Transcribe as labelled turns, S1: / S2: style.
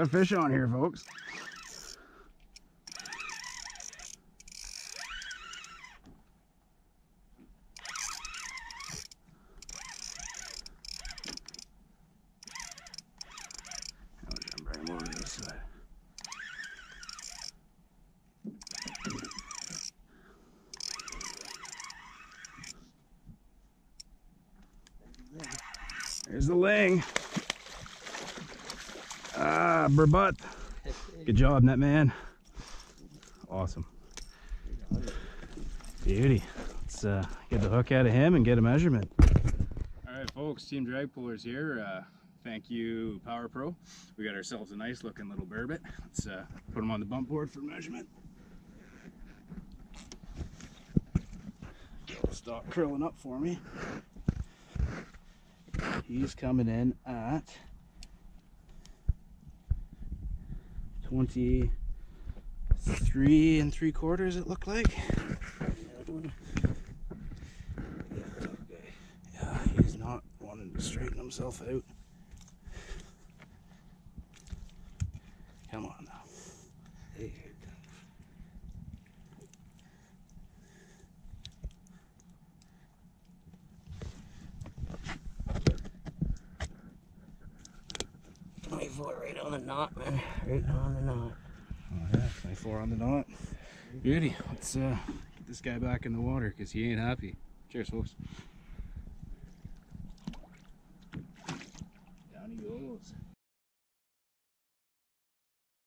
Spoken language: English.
S1: a fish on here, folks. There's the ling. Ah, burbot. Good job, net man. Awesome. Beauty. Let's uh, get the hook out of him and get a measurement. All right, folks, Team Drag Pullers here. Uh, thank you, Power Pro. We got ourselves a nice looking little burbot. Let's uh, put him on the bump board for measurement. Stop curling up for me. He's coming in at 23 and three quarters, it looked like. Yeah, he's not wanting to straighten himself out. Come on now.
S2: 24 right on the knot, man. Right on the knot.
S1: Oh yeah, 24 on the knot. Beauty. Let's uh, get this guy back in the water because he ain't happy. Cheers, folks. Down he goes.